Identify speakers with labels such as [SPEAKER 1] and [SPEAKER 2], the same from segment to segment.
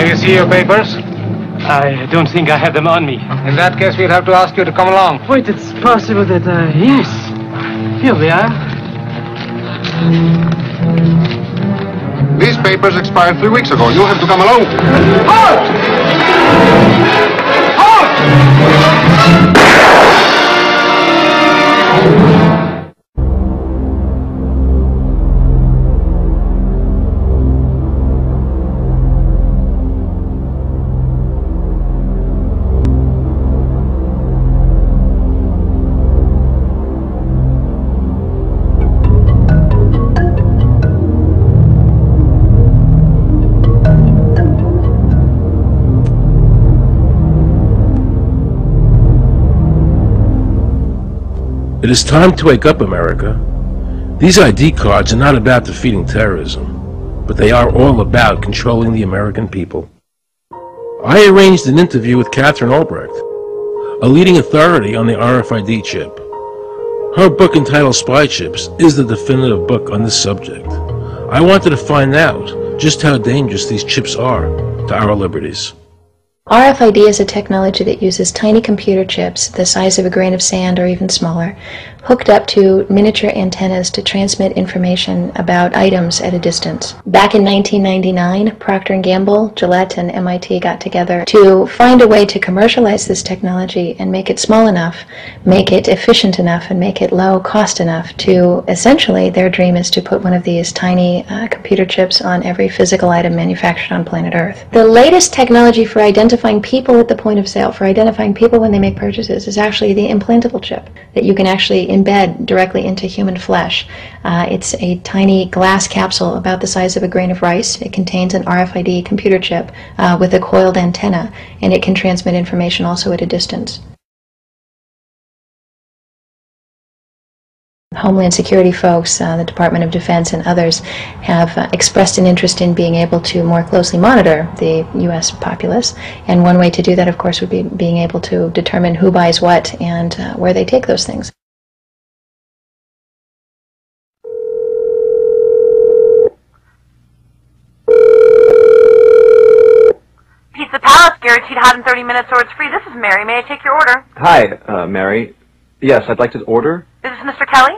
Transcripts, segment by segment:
[SPEAKER 1] May we see your papers?
[SPEAKER 2] I don't think I have them on me.
[SPEAKER 1] In that case, we'll have to ask you to come along.
[SPEAKER 2] Wait, it's possible that, uh, yes. Here we are.
[SPEAKER 3] These papers expired three weeks ago. You have to come along.
[SPEAKER 4] It is time to wake up, America. These ID cards are not about defeating terrorism, but they are all about controlling the American people. I arranged an interview with Katherine Albrecht, a leading authority on the RFID chip. Her book entitled Spychips is the definitive book on this subject. I wanted to find out just how dangerous these chips are to our liberties.
[SPEAKER 5] RFID is a technology that uses tiny computer chips the size of a grain of sand or even smaller, hooked up to miniature antennas to transmit information about items at a distance. Back in 1999, Procter & Gamble, Gillette, and MIT got together to find a way to commercialize this technology and make it small enough, make it efficient enough, and make it low cost enough to essentially their dream is to put one of these tiny uh, computer chips on every physical item manufactured on planet Earth. The latest technology for identifying people at the point of sale, for identifying people when they make purchases, is actually the implantable chip that you can actually embed directly into human flesh. Uh, it's a tiny glass capsule about the size of a grain of rice. It contains an RFID computer chip uh, with a coiled antenna, and it can transmit information also at a distance. Homeland Security folks, uh, the Department of Defense, and others have uh, expressed an interest in being able to more closely monitor the U.S. populace. And one way to do that, of course, would be being able to determine who buys what and uh, where they take those things.
[SPEAKER 6] Pizza Palace, guaranteed hot in 30 minutes or it's free. This is Mary. May I take your order?
[SPEAKER 7] Hi, uh, Mary. Yes, I'd like to order.
[SPEAKER 6] Is this Mr. Kelly?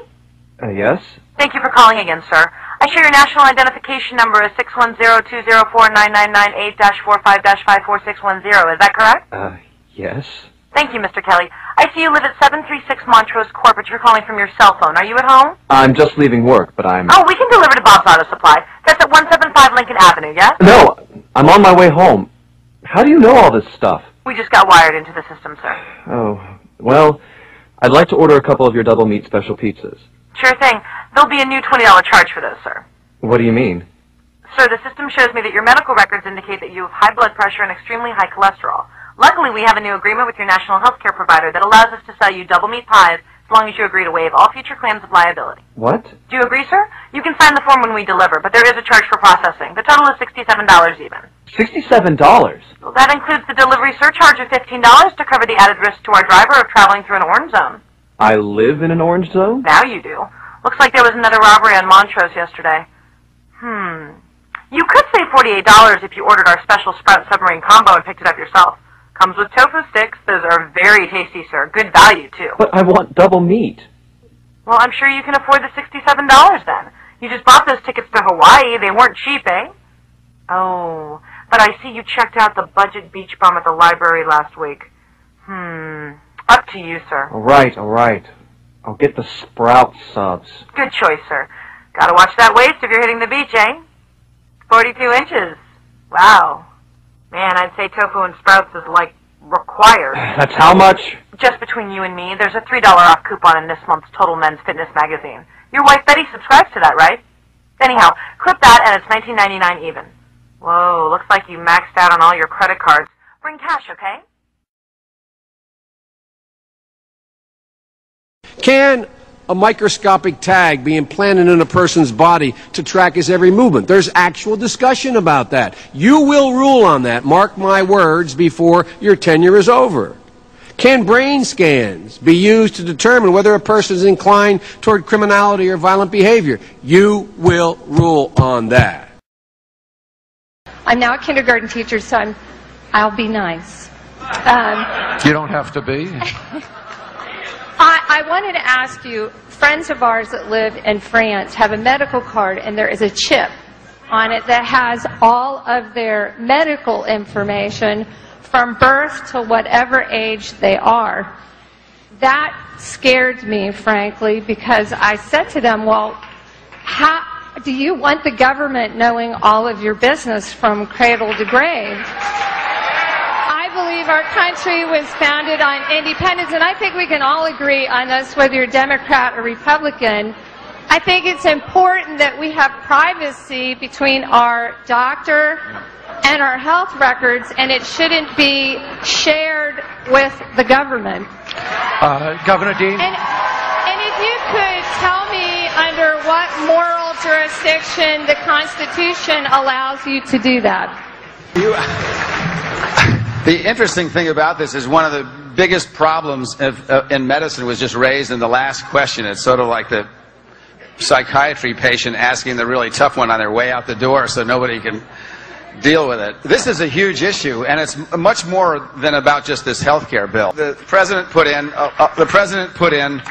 [SPEAKER 7] Uh, yes?
[SPEAKER 6] Thank you for calling again, sir. I show your national identification number is 610-204-999-8-45-54610. Is that correct?
[SPEAKER 7] Uh, yes.
[SPEAKER 6] Thank you, Mr. Kelly. I see you live at 736 Montrose Court, but you're calling from your cell phone. Are you at home?
[SPEAKER 7] I'm just leaving work, but I'm...
[SPEAKER 6] Oh, we can deliver to Bob's Auto Supply. That's at 175 Lincoln Avenue, yes?
[SPEAKER 7] No, I'm on my way home. How do you know all this stuff?
[SPEAKER 6] We just got wired into the system, sir.
[SPEAKER 7] Oh, well, I'd like to order a couple of your double meat special pizzas.
[SPEAKER 6] Sure thing. There'll be a new $20 charge for those, sir.
[SPEAKER 7] What do you mean?
[SPEAKER 6] Sir, the system shows me that your medical records indicate that you have high blood pressure and extremely high cholesterol. Luckily, we have a new agreement with your national health care provider that allows us to sell you double meat pies as long as you agree to waive all future claims of liability.
[SPEAKER 7] What?
[SPEAKER 6] Do you agree, sir? You can sign the form when we deliver, but there is a charge for processing. The total is $67 even.
[SPEAKER 7] $67?
[SPEAKER 6] Well, that includes the delivery surcharge of $15 to cover the added risk to our driver of traveling through an orange zone.
[SPEAKER 7] I live in an orange zone?
[SPEAKER 6] Now you do. Looks like there was another robbery on Montrose yesterday. Hmm. You could save $48 if you ordered our special Sprout Submarine combo and picked it up yourself. Comes with tofu sticks. Those are very tasty, sir. Good value, too.
[SPEAKER 7] But I want double meat.
[SPEAKER 6] Well, I'm sure you can afford the $67 then. You just bought those tickets to Hawaii. They weren't cheap, eh? Oh, but I see you checked out the budget beach bum at the library last week. Hmm. Up to you, sir.
[SPEAKER 7] All right, all right. I'll get the sprout subs.
[SPEAKER 6] Good choice, sir. Gotta watch that waist if you're hitting the beach, eh? 42 inches. Wow. Man, I'd say tofu and sprouts is like required.
[SPEAKER 7] That's how much?
[SPEAKER 6] Just between you and me, there's a $3 off coupon in this month's Total Men's Fitness magazine. Your wife Betty subscribes to that, right? Anyhow, clip that and it's $19.99 even. Whoa, looks like you maxed out on all your credit cards. Bring cash, okay?
[SPEAKER 8] Can a microscopic tag be implanted in a person's body to track his every movement? There's actual discussion about that. You will rule on that, mark my words, before your tenure is over. Can brain scans be used to determine whether a person is inclined toward criminality or violent behavior? You will rule on that.
[SPEAKER 9] I'm now a kindergarten teacher, so I'm, I'll be nice. Um,
[SPEAKER 10] You don't have to be.
[SPEAKER 9] I, I wanted to ask you, friends of ours that live in France have a medical card and there is a chip on it that has all of their medical information from birth to whatever age they are. That scared me, frankly, because I said to them, well, how, do you want the government knowing all of your business from cradle to grave? I believe our country was founded on independence, and I think we can all agree on this, whether you're Democrat or Republican. I think it's important that we have privacy between our doctor and our health records, and it shouldn't be shared with the government.
[SPEAKER 10] Uh, Governor Dean?
[SPEAKER 9] And, and if you could tell me under what moral jurisdiction the Constitution allows you to do that.
[SPEAKER 11] You, the interesting thing about this is one of the biggest problems of, uh, in medicine was just raised in the last question. It's sort of like the psychiatry patient asking the really tough one on their way out the door so nobody can deal with it. This is a huge issue, and it's much more than about just this health care bill. The president put in, uh, uh, the president put in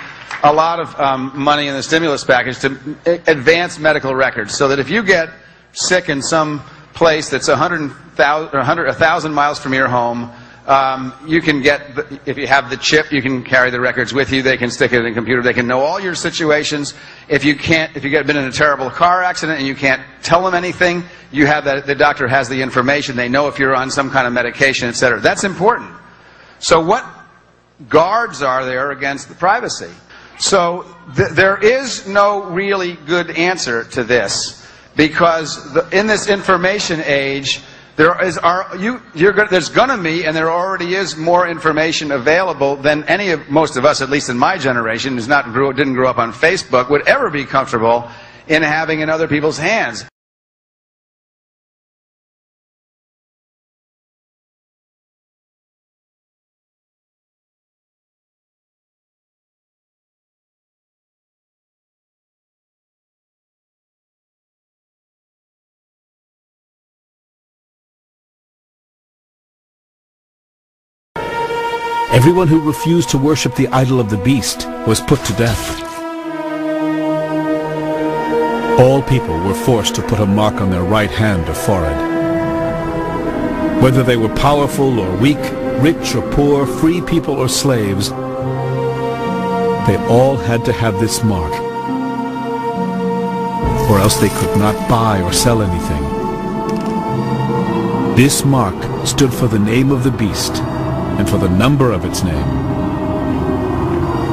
[SPEAKER 11] a lot of um, money in the stimulus package to advance medical records so that if you get sick in some place that's 100,000 100, 1,000 miles from your home, um, you can get, the, if you have the chip, you can carry the records with you. They can stick it in a computer. They can know all your situations. If you can't, if you get been in a terrible car accident and you can't tell them anything, you have that. The doctor has the information. They know if you're on some kind of medication, etc. That's important. So what guards are there against the privacy? So th there is no really good answer to this because the, in this information age, there is are you you're go, there's to be and there already is more information available than any of most of us, at least in my generation, who's not grew didn't grow up on Facebook, would ever be comfortable in having in other people's hands.
[SPEAKER 12] Everyone who refused to worship the idol of the beast was put to death. All people were forced to put a mark on their right hand or forehead. Whether they were powerful or weak, rich or poor, free people or slaves, they all had to have this mark, or else they could not buy or sell anything. This mark stood for the name of the beast and for the number of its name.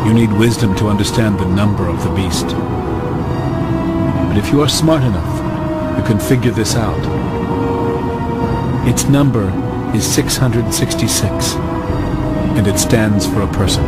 [SPEAKER 12] You need wisdom to understand the number of the beast. But if you are smart enough, you can figure this out. Its number is 666, and it stands for a person.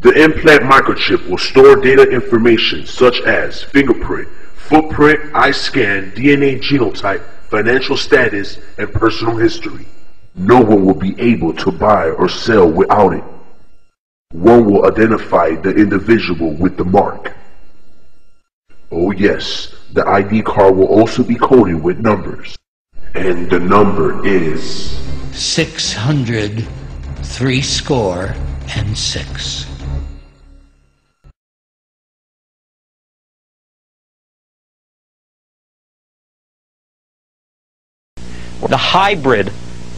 [SPEAKER 13] The implant microchip will store data information such as fingerprint, footprint, eye scan, DNA genotype, financial status, and personal history. No one will be able to buy or sell without it. One will identify the individual with the mark. Oh yes, the ID card will also be coded with numbers. And the number is...
[SPEAKER 14] 600, three score, and six.
[SPEAKER 15] The hybrid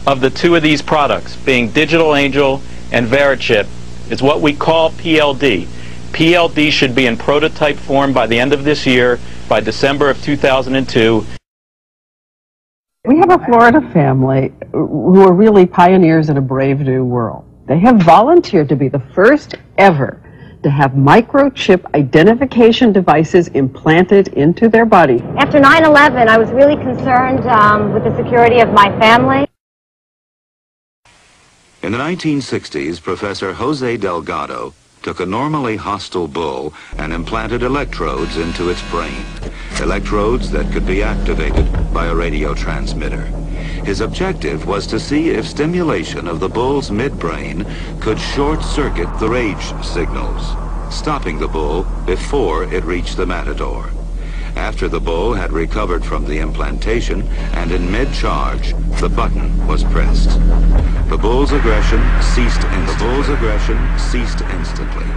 [SPEAKER 15] of the two of these products, being Digital Angel and Verichip, is what we call PLD. PLD should be in prototype form by the end of this year, by December of 2002.
[SPEAKER 16] We have a Florida family who are really pioneers in a brave new world. They have volunteered to be the first ever to have microchip identification devices implanted into their body.
[SPEAKER 17] After 9-11, I was really concerned um, with the security of my family.
[SPEAKER 18] In the 1960s, Professor Jose Delgado took a normally hostile bull and implanted electrodes into its brain. Electrodes that could be activated by a radio transmitter. His objective was to see if stimulation of the bull's midbrain could short-circuit the rage signals. stopping the bull before it reached the matador. After the bull had recovered from the implantation and in mid-charge, the button was pressed. The bull's aggression ceased and the bull's aggression ceased instantly.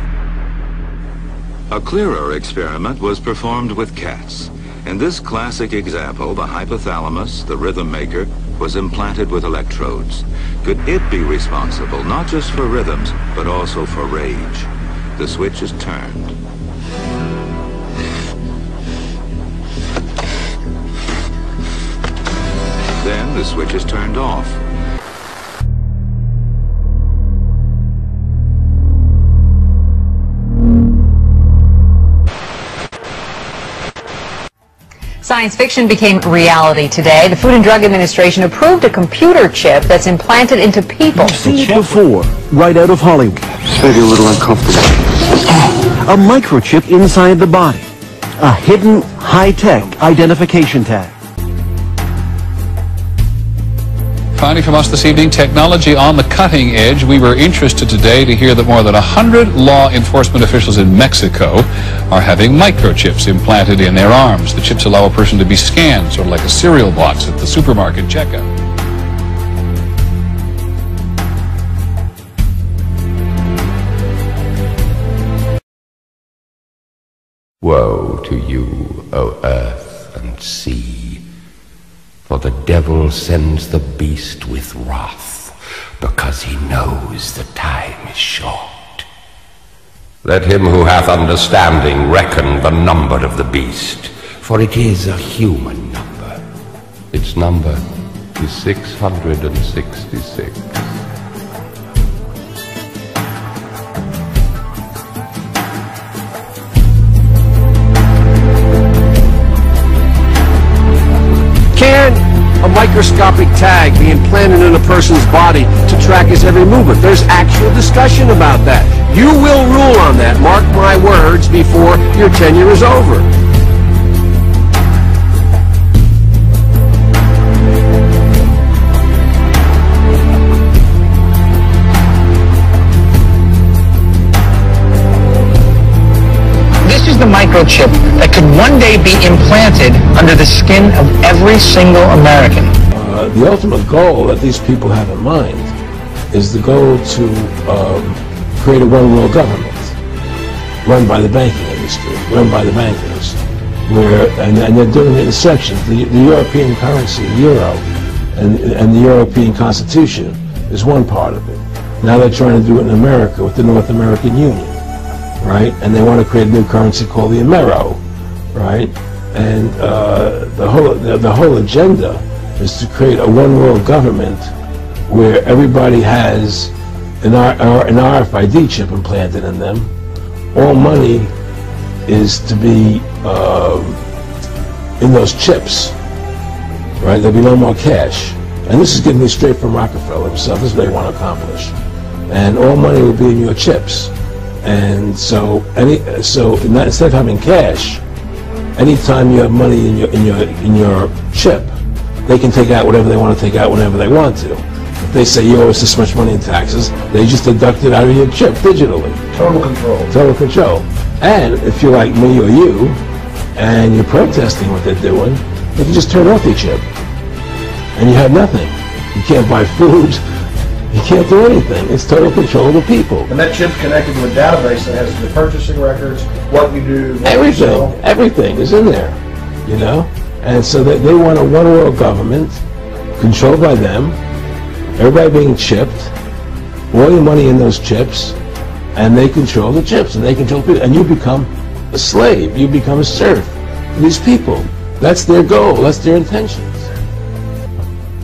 [SPEAKER 18] A clearer experiment was performed with cats. In this classic example, the hypothalamus, the rhythm maker, was implanted with electrodes. Could it be responsible not just for rhythms, but also for rage? The switch is turned. Then the switch is turned off.
[SPEAKER 19] Science fiction became reality today. The Food and Drug Administration approved a computer chip that's implanted into people.
[SPEAKER 20] You've Seen it before, right out of Hollywood.
[SPEAKER 3] Maybe a little uncomfortable.
[SPEAKER 20] A microchip inside the body. A hidden, high-tech identification tag.
[SPEAKER 21] Finally from us this evening, technology on the cutting edge. We were interested today to hear that more than 100 law enforcement officials in Mexico are having microchips implanted in their arms. The chips allow a person to be scanned, sort of like a cereal box at the supermarket checkout.
[SPEAKER 22] Woe to you, O earth and sea, for the devil sends the beast with wrath, because he knows the time is short. Let him who hath understanding reckon the number of the beast, for it is a human number. Its number is 666.
[SPEAKER 23] Microscopic tag being planted in a person's body to track his every movement? There's actual discussion about that. You will rule on that, mark my words, before your tenure is over.
[SPEAKER 24] This is the microchip that could one day be implanted under the skin of every single American.
[SPEAKER 4] Uh, the ultimate goal that these people have in mind is the goal to um, create a one-world government run by the banking industry, run by the bankers, where and, and they're doing it in. The, the European currency, euro, and, and the European Constitution is one part of it. Now they're trying to do it in America with the North American Union, right? And they want to create a new currency called the Amero, right? And uh, the whole the, the whole agenda is to create a one-world government where everybody has an, RFID chip implanted in them. All money is to be um, in those chips, right? There'll be no more cash. And this is getting me straight from Rockefeller himself. This is what they want to accomplish. And all money will be in your chips. And so, any so instead of having cash, anytime you have money in your in your in your chip, they can take out whatever they want to take out whenever they want to. If they say you owe us this much money in taxes, they just deduct it out of your chip digitally.
[SPEAKER 25] Total control.
[SPEAKER 4] Total control. And if you're like me or you, and you're protesting what they're doing, they can just turn off your chip. And you have nothing. You can't buy food. You can't do anything. It's total control of the people.
[SPEAKER 25] And that chip's connected to a database that has your purchasing records, what you do, what you
[SPEAKER 4] Everything,
[SPEAKER 25] sell.
[SPEAKER 4] everything is in there, you know? And so they, they want a one world government controlled by them, everybody being chipped, all your money in those chips, and they control the chips, and they control people, and you become a slave, you become a serf these people. That's their goal, that's their intentions.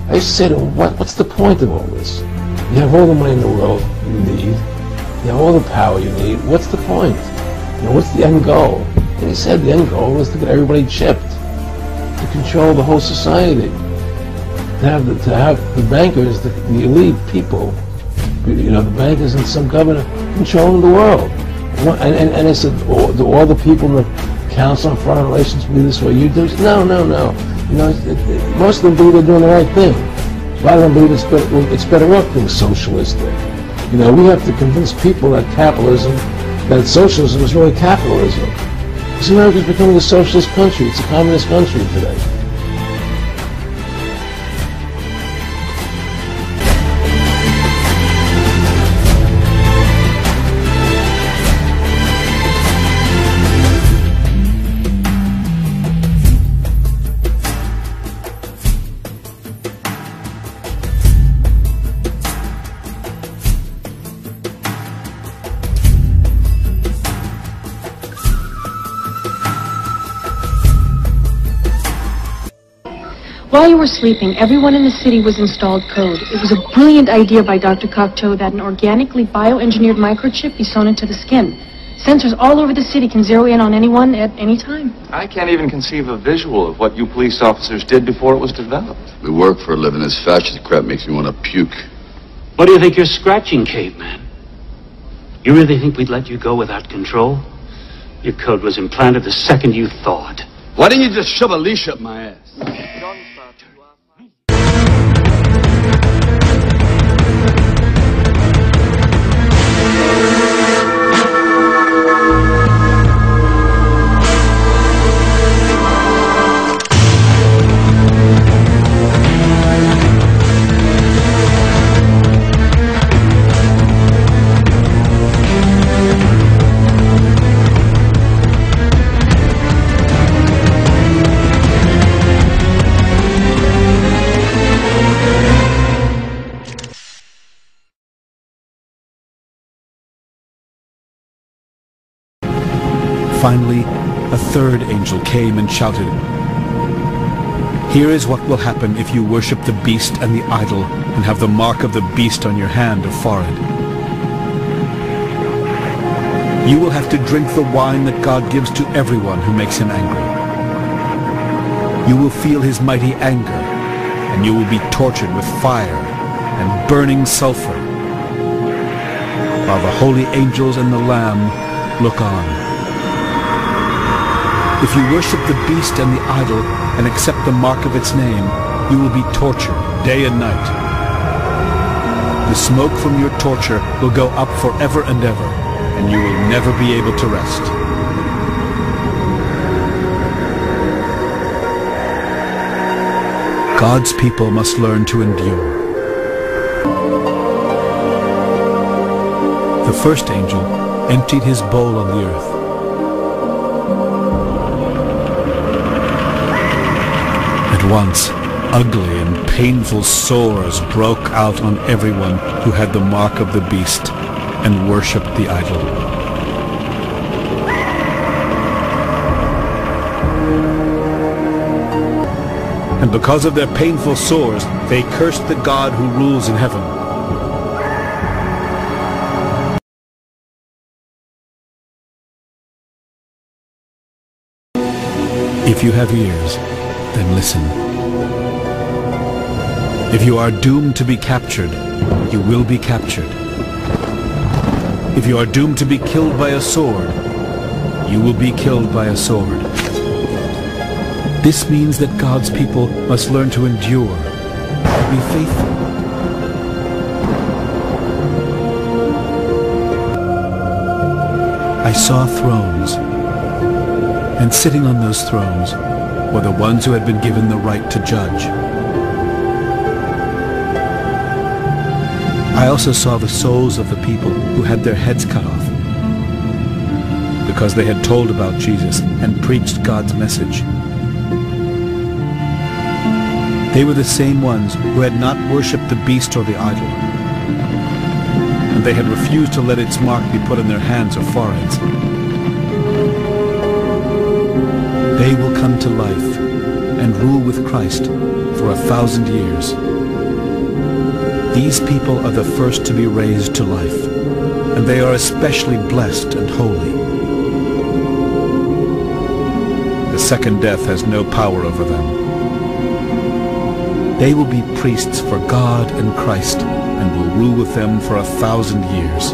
[SPEAKER 4] I used to say to them, what, what's the point of all this? You have all the money in the world you need, you have all the power you need, what's the point? You know, what's the end goal? And he said the end goal was to get everybody chipped, to control the whole society, to have the, to have the bankers, the, the elite people, you know, the bankers and some governor controlling the world. And, and, and I said, all, do all the people in the Council on Foreign Relations believe this way you do? No, no, no. You know, it, it, most of them believe they're doing the right thing. A lot of them believe it's better, it's better off being socialistic. You know, we have to convince people that capitalism that socialism is really capitalism. Because America's becoming a socialist country. It's a communist country today.
[SPEAKER 2] While you were sleeping, everyone in the city was installed code. It was a brilliant idea by Dr. Cocteau that an organically bioengineered microchip be sewn into the skin. Sensors all over the city can zero in on anyone at any time.
[SPEAKER 26] I can't even conceive a visual of what you police officers did before it was developed.
[SPEAKER 27] We work for a living. This fascist crap makes me want to puke.
[SPEAKER 28] What do you think you're scratching, caveman? You really think we'd let you go without control? Your code was implanted the second you thawed.
[SPEAKER 27] Why didn't you just shove a leash up my ass?
[SPEAKER 12] Finally, a third angel came and shouted, Here is what will happen if you worship the beast and the idol and have the mark of the beast on your hand or forehead. You will have to drink the wine that God gives to everyone who makes him angry. You will feel his mighty anger, and you will be tortured with fire and burning sulfur, while the holy angels and the Lamb look on. If you worship the beast and the idol and accept the mark of its name, you will be tortured day and night. The smoke from your torture will go up forever and ever, and you will never be able to rest. God's people must learn to endure. The first angel emptied his bowl on the earth. Once, ugly and painful sores broke out on everyone who had the mark of the beast and worshipped the idol. And because of their painful sores, they cursed the God who rules in heaven. If you have ears, listen. If you are doomed to be captured, you will be captured. If you are doomed to be killed by a sword, you will be killed by a sword. This means that God's people must learn to endure, be faithful. I saw thrones, and sitting on those thrones were the ones who had been given the right to judge. I also saw the souls of the people who had their heads cut off because they had told about Jesus and preached God's message. They were the same ones who had not worshipped the beast or the idol, and they had refused to let its mark be put on their hands or foreheads. They will come to life and rule with Christ for a thousand years. These people are the first to be raised to life, and they are especially blessed and holy. The second death has no power over them. They will be priests for God and Christ, and will rule with them for a thousand years.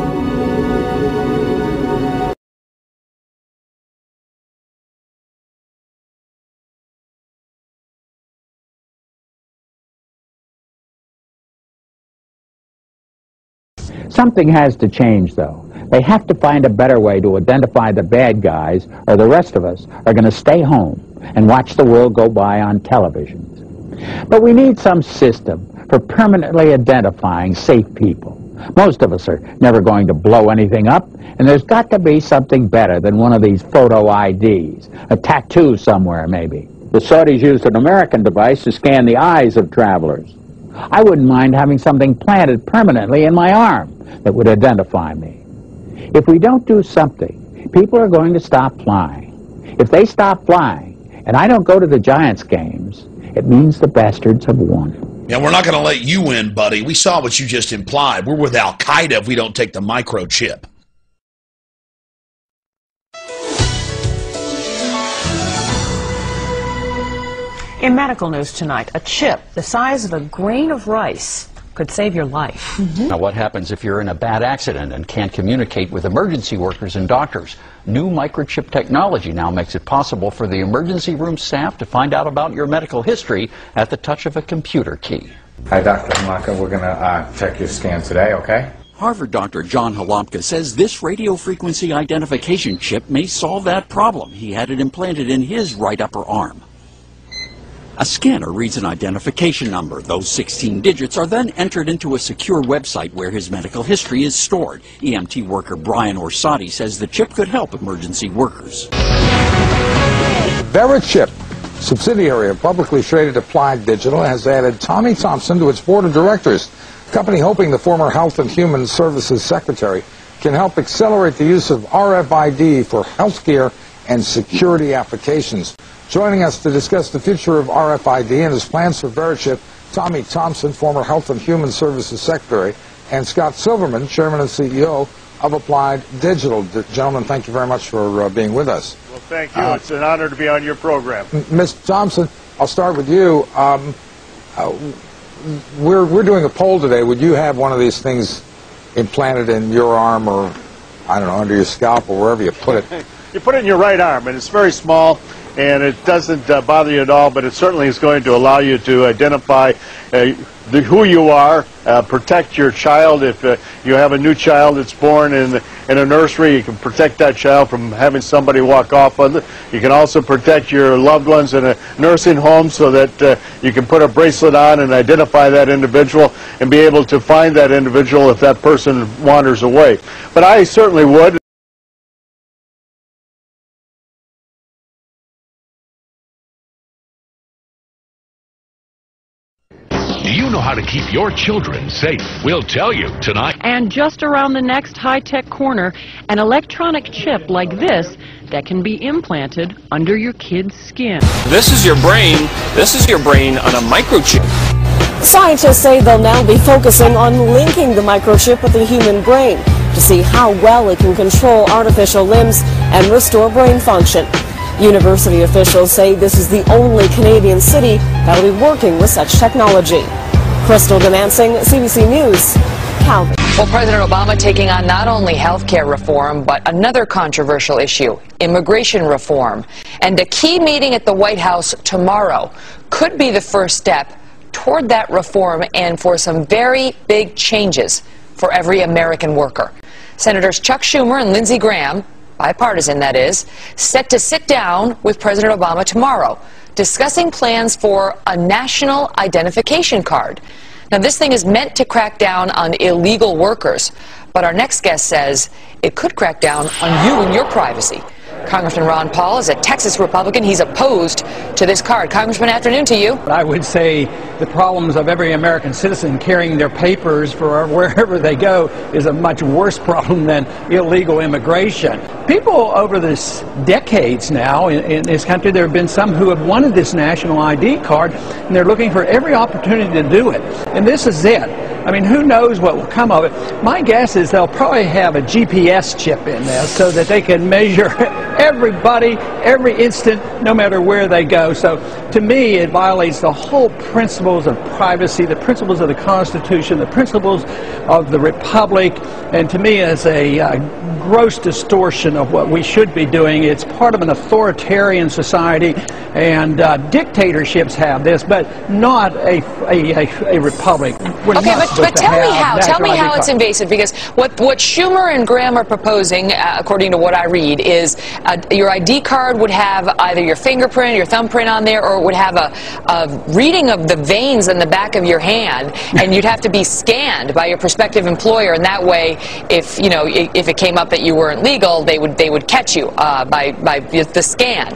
[SPEAKER 29] Something has to change, though. They have to find a better way to identify the bad guys, or the rest of us are going to stay home and watch the world go by on televisions. But we need some system for permanently identifying safe people. Most of us are never going to blow anything up, and there's got to be something better than one of these photo IDs, a tattoo somewhere maybe. The Saudis used an American device to scan the eyes of travelers. I wouldn't mind having something planted permanently in my arm that would identify me. If we don't do something, people are going to stop flying. If they stop flying, and I don't go to the Giants games, it means the bastards have won.
[SPEAKER 14] Yeah, we're not going to let you win, buddy. We saw what you just implied. We're with Al Qaeda if we don't take the microchip.
[SPEAKER 30] In medical news tonight, a chip the size of a grain of rice could save your life.
[SPEAKER 31] Now, what happens if you're in a bad accident and can't communicate with emergency workers and doctors? New microchip technology now makes it possible for the emergency room staff to find out about your medical history at the touch of a computer key.
[SPEAKER 32] Hi, Dr. Halamka. We're going to uh, check your scan today, okay?
[SPEAKER 31] Harvard Dr. John Halamka says this radio frequency identification chip may solve that problem. He had it implanted in his right upper arm. A scanner reads an identification number. Those 16 digits are then entered into a secure website where his medical history is stored. EMT worker Brian Orsatti says the chip could help emergency workers.
[SPEAKER 33] Verichip, subsidiary of publicly traded Applied Digital, has added Tommy Thompson to its board of directors. The company hoping the former Health and Human Services Secretary can help accelerate the use of RFID for healthcare and security applications. Joining us to discuss the future of RFID and his plans for Verichip, Tommy Thompson, former Health and Human Services Secretary, and Scott Silverman, Chairman and CEO of Applied Digital. Gentlemen, thank you very much for uh, being with us.
[SPEAKER 34] Well, thank you. Uh, it's an honor to be on your program.
[SPEAKER 33] Ms. Thompson, I'll start with you. Um, uh, we're, we're doing a poll today. Would you have one of these things implanted in your arm or, I don't know, under your scalp or wherever you put it?
[SPEAKER 34] you put it in your right arm, and it's very small and it doesn't uh, bother you at all, but it certainly is going to allow you to identify uh, the, who you are, uh, protect your child. If uh, you have a new child that's born in, in a nursery, you can protect that child from having somebody walk off with it. You can also protect your loved ones in a nursing home so that uh, you can put a bracelet on and identify that individual and be able to find that individual if that person wanders away. But I certainly would.
[SPEAKER 35] How to keep your children safe? We'll tell you tonight.
[SPEAKER 36] And just around the next high-tech corner, an electronic chip like this that can be implanted under your kid's skin.
[SPEAKER 2] This is your brain. This is your brain on a microchip.
[SPEAKER 37] Scientists say they'll now be focusing on linking the microchip with the human brain to see how well it can control artificial limbs and restore brain function. University officials say this is the only Canadian city that will be working with such technology. Crystal Demansing, CBC News.
[SPEAKER 19] Well, President Obama taking on not only health care reform, but another controversial issue, immigration reform. And a key meeting at the White House tomorrow could be the first step toward that reform and for some very big changes for every American worker. Senators Chuck Schumer and Lindsey Graham bipartisan that is, set to sit down with President Obama tomorrow, discussing plans for a national identification card. Now, this thing is meant to crack down on illegal workers, but our next guest says it could crack down on you and your privacy. Congressman Ron Paul is a Texas Republican. He's opposed to this card. Congressman, afternoon to you.
[SPEAKER 38] I would say the problems of every American citizen carrying their papers for wherever they go is a much worse problem than illegal immigration. People over this decades now in, in this country, there have been some who have wanted this national ID card, and they're looking for every opportunity to do it. And this is it. I mean, who knows what will come of it? My guess is they'll probably have a GPS chip in there so that they can measure everybody, every instant, no matter where they go. So to me, it violates the whole principles of privacy, the principles of the Constitution, the principles of the Republic, and to me, as a uh, gross distortion of what we should be doing. It's part of an authoritarian society, and uh, dictatorships have this, but not a, a, a, a republic. We're
[SPEAKER 19] okay, but, but tell me how. Tell me how it's invasive because what, what Schumer and Graham are proposing, uh, according to what I read, is uh, your ID card would have either your fingerprint, your thumbprint on there, or it would have a, a reading of the veins in the back of your hand, and you'd have to be scanned by your prospective employer, and that way, if you know, if it came up that you weren't legal, they would they would catch you uh, by by the scan.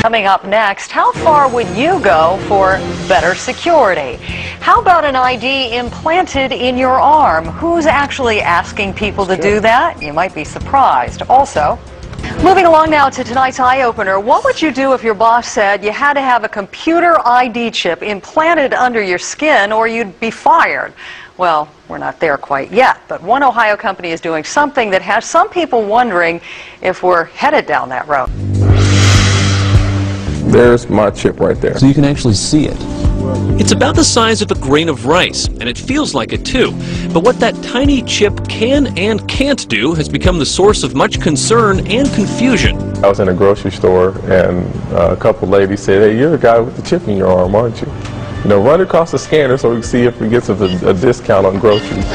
[SPEAKER 39] Coming up next, how far would you go for better security? How about an ID implanted in your arm? Who's actually asking people to do that? You might be surprised. Also, moving along now to tonight's eye opener, what would you do if your boss said you had to have a computer ID chip implanted under your skin or you'd be fired? Well, we're not there quite yet, but one Ohio company is doing something that has some people wondering if we're headed down that road.
[SPEAKER 40] There's my chip right there.
[SPEAKER 2] So you can actually see it. It's about the size of a grain of rice, and it feels like it too. But what that tiny chip can and can't do has become the source of much concern and confusion.
[SPEAKER 40] I was in a grocery store and uh, a couple ladies said, hey, you're the guy with the chip in your arm, aren't you? You know, run across the scanner so we can see if we get a, a discount on groceries.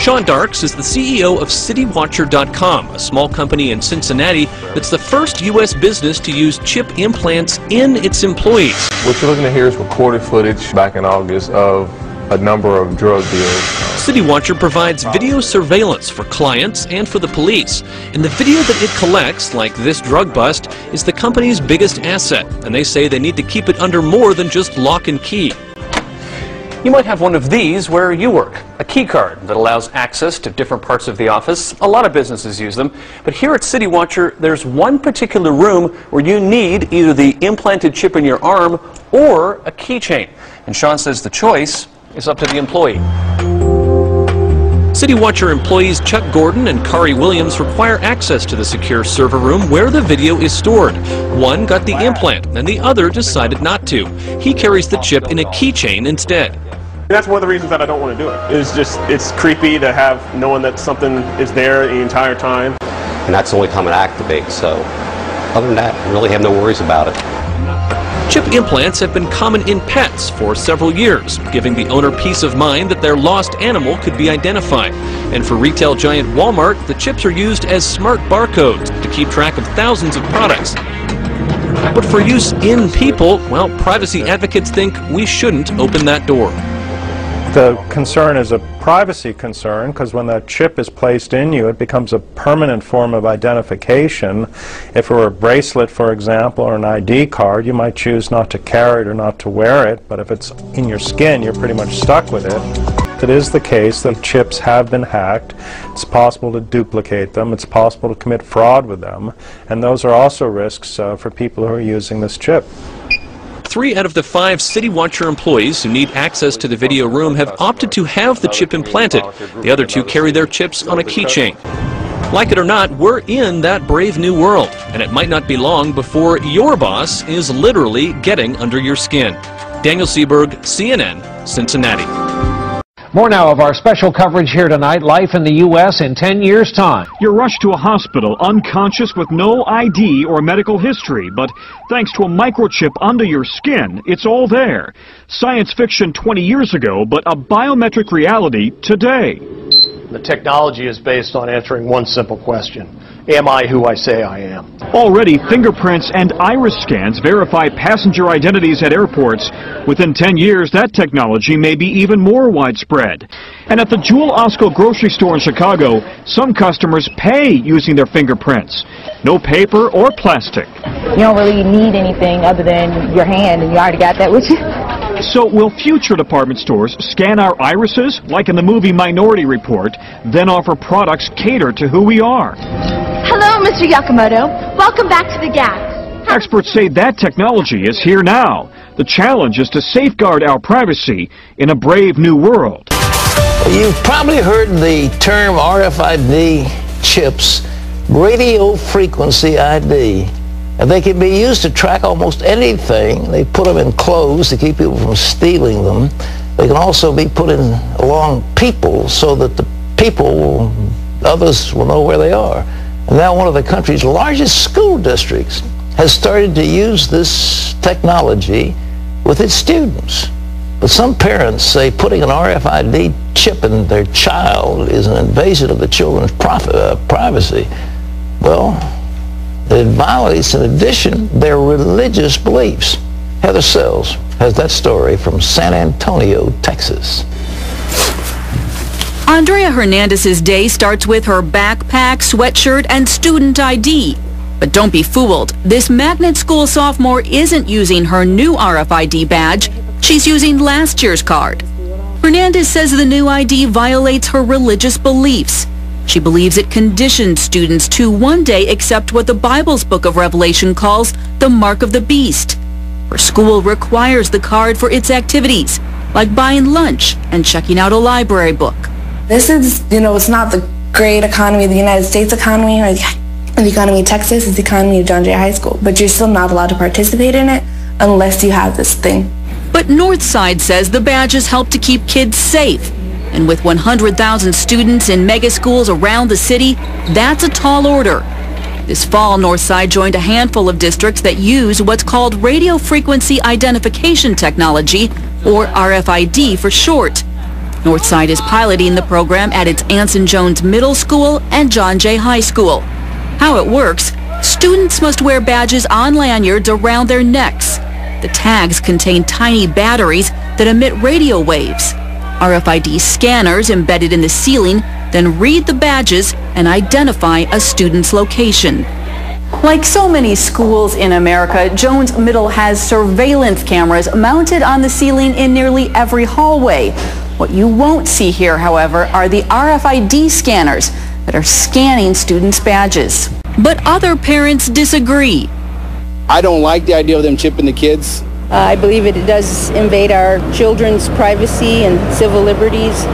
[SPEAKER 2] Sean Darks is the CEO of CityWatcher.com, a small company in Cincinnati that's the first U.S. business to use chip implants in its employees.
[SPEAKER 40] What you're looking at here is recorded footage back in August of a number of drug deals.
[SPEAKER 2] City Watcher provides video surveillance for clients and for the police. And the video that it collects, like this drug bust, is the company's biggest asset. And they say they need to keep it under more than just lock and key. You might have one of these where you work, a key card that allows access to different parts of the office. A lot of businesses use them, but here at City Watcher, there's one particular room where you need either the implanted chip in your arm or a keychain. And Sean says the choice is up to the employee. City Watcher employees Chuck Gordon and Kari Williams require access to the secure server room where the video is stored. One got the implant, and the other decided not to. He carries the chip in a keychain instead.
[SPEAKER 41] That's one of the reasons that I don't want to do it. It's just, it's creepy to have knowing that something is there the entire time.
[SPEAKER 42] and that's the only time it activates. So, other than that, I really have no worries about it.
[SPEAKER 2] Chip implants have been common in pets for several years, giving the owner peace of mind that their lost animal could be identified. And for retail giant Walmart, the chips are used as smart barcodes to keep track of thousands of products. But for use in people, well, privacy advocates think we shouldn't open that door.
[SPEAKER 25] The concern is a privacy concern because when that chip is placed in you, it becomes a permanent form of identification. If it were a bracelet, for example, or an ID card, you might choose not to carry it or not to wear it, but if it's in your skin, you're pretty much stuck with it. It is the case that chips have been hacked. It's possible to duplicate them. It's possible to commit fraud with them. And those are also risks uh, for people who are using this chip.
[SPEAKER 2] Three out of the five City Watcher employees who need access to the video room have opted to have the chip implanted. The other two carry their chips on a keychain. Like it or not, we're in that brave new world, and it might not be long before your boss is literally getting under your skin. Daniel Sieberg, CNN, Cincinnati.
[SPEAKER 43] More now of our special coverage here tonight, life in the U.S. in 10 years' time.
[SPEAKER 44] You're rushed to a hospital unconscious with no ID or medical history, but thanks to a microchip under your skin, it's all there. Science fiction 20 years ago, but a biometric reality today.
[SPEAKER 25] The technology is based on answering one simple question. Am I who I say I am?
[SPEAKER 44] Already, fingerprints and iris scans verify passenger identities at airports. Within 10 years, that technology may be even more widespread. And at the Jewel Osco grocery store in Chicago, some customers pay using their fingerprints. No paper or plastic.
[SPEAKER 45] You don't really need anything other than your hand, and you already got that with you.
[SPEAKER 44] So will future department stores scan our irises, like in the movie Minority Report, then offer products catered to who we are?
[SPEAKER 46] Hello, Mr. Yakamoto. Welcome back to the Gap.
[SPEAKER 44] Experts say that technology is here now. The challenge is to safeguard our privacy in a brave new world.
[SPEAKER 47] You've probably heard the term RFID chips, radio frequency ID. And they can be used to track almost anything. They put them in clothes to keep people from stealing them. They can also be put in along people so that the people, others will know where they are. And now one of the country's largest school districts has started to use this technology with its students. But some parents say putting an RFID chip in their child is an invasion of the children's uh, privacy. Well, it violates, in addition, their religious beliefs. Heather Sells has that story from San Antonio, Texas.
[SPEAKER 48] Andrea Hernandez's day starts with her backpack, sweatshirt, and student ID. But don't be fooled. This magnet school sophomore isn't using her new RFID badge. She's using last year's card. Hernandez says the new ID violates her religious beliefs. She believes it conditions students to one day accept what the Bible's book of Revelation calls the mark of the beast. Her school requires the card for its activities, like buying lunch and checking out a library book.
[SPEAKER 49] This is, you know, it's not the great economy of the United States economy or the economy of Texas, it's the economy of John Jay High School. But you're still not allowed to participate in it unless you have this thing.
[SPEAKER 48] But Northside says the badges help to keep kids safe. And with 100,000 students in mega schools around the city, that's a tall order. This fall, Northside joined a handful of districts that use what's called radio frequency identification technology, or RFID for short. Northside is piloting the program at its Anson Jones Middle School and John Jay High School. How it works, students must wear badges on lanyards around their necks. The tags contain tiny batteries that emit radio waves. RFID scanners embedded in the ceiling then read the badges and identify a student's location. Like so many schools in America, Jones Middle has surveillance cameras mounted on the ceiling in nearly every hallway. What you won't see here, however, are the RFID scanners that are scanning students' badges. But other parents disagree.
[SPEAKER 50] I don't like the idea of them chipping the kids.
[SPEAKER 51] Uh, I believe it does invade our children's privacy and civil liberties,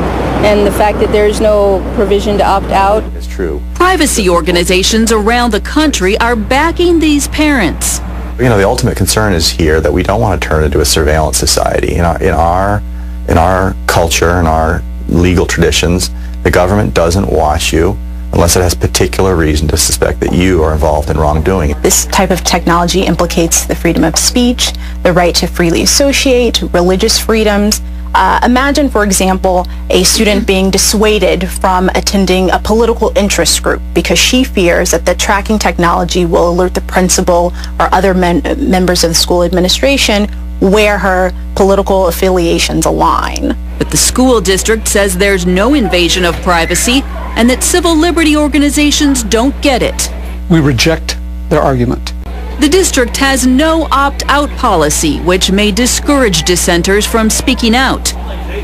[SPEAKER 51] and the fact that there's no provision to opt out.
[SPEAKER 50] It's true.
[SPEAKER 48] Privacy organizations around the country are backing these parents.
[SPEAKER 52] You know, the ultimate concern is here that we don't want to turn into a surveillance society. In our, in our in our culture, in our legal traditions, the government doesn't watch you unless it has particular reason to suspect that you are involved in wrongdoing.
[SPEAKER 53] This type of technology implicates the freedom of speech, the right to freely associate, religious freedoms. Uh, imagine, for example, a student being dissuaded from attending a political interest group because she fears that the tracking technology will alert the principal or other members of the school administration where her political affiliations align.
[SPEAKER 48] But the school district says there's no invasion of privacy and that civil liberty organizations don't get it.
[SPEAKER 54] We reject their argument.
[SPEAKER 48] The district has no opt-out policy, which may discourage dissenters from speaking out.